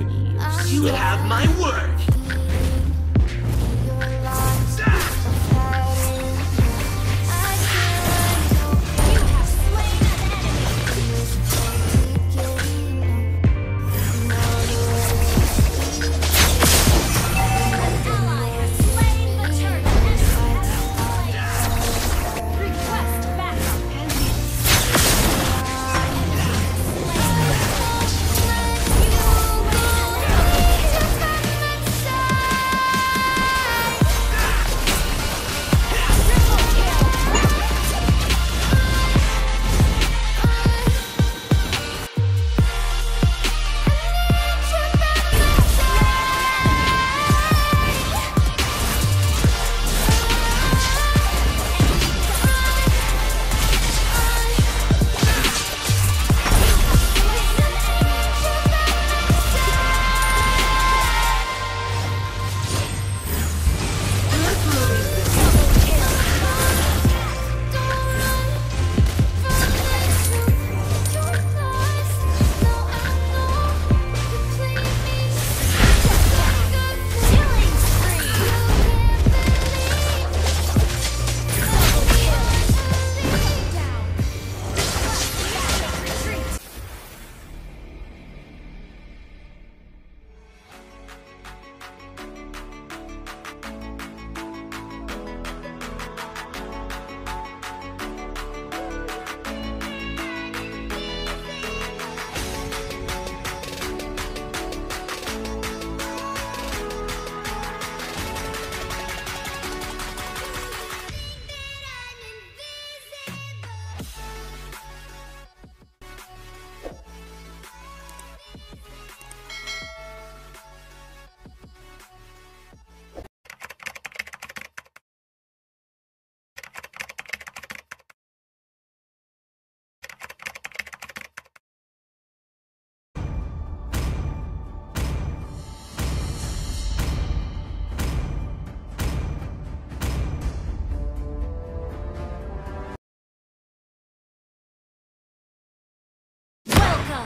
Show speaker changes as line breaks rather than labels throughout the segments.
of
You have my word.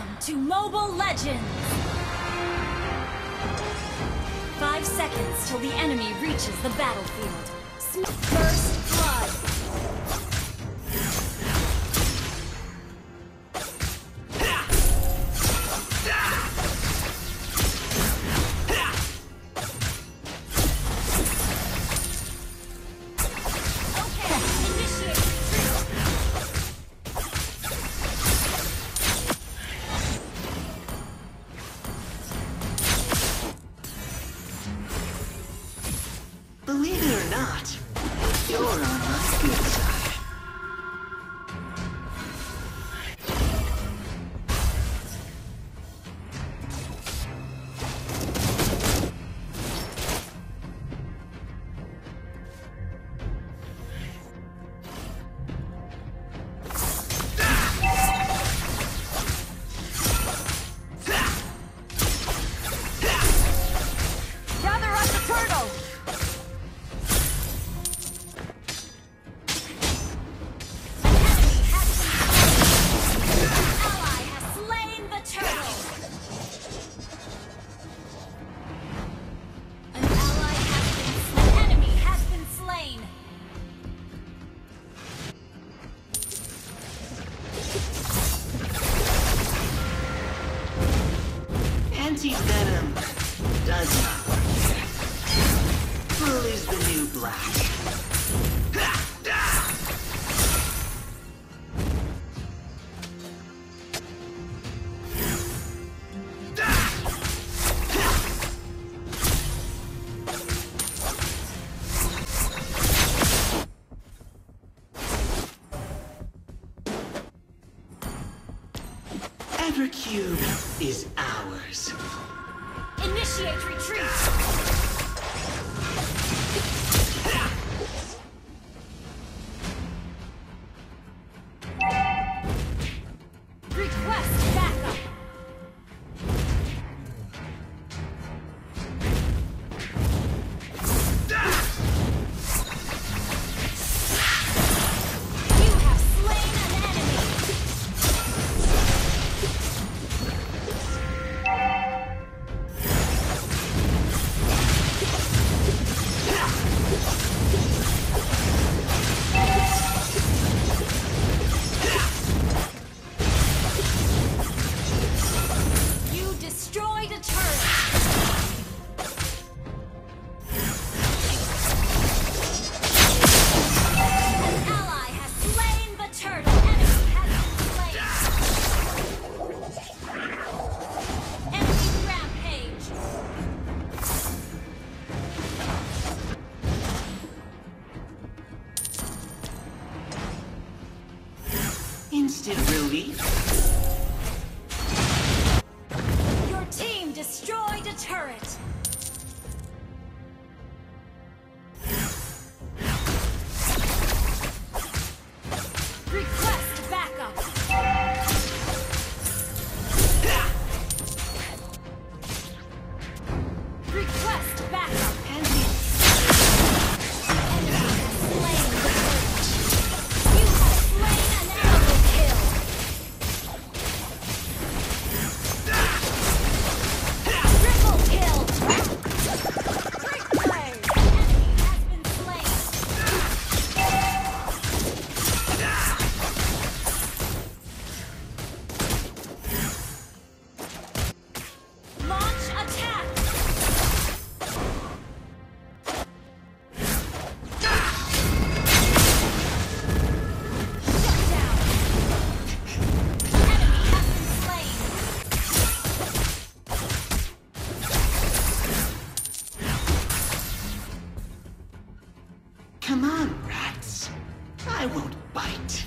Welcome to Mobile Legends! Five seconds till the enemy reaches the battlefield. First
Believe it or not, you're on my good Evercube is ours.
Initiate retreat! believe?
Come on, rats. I won't bite.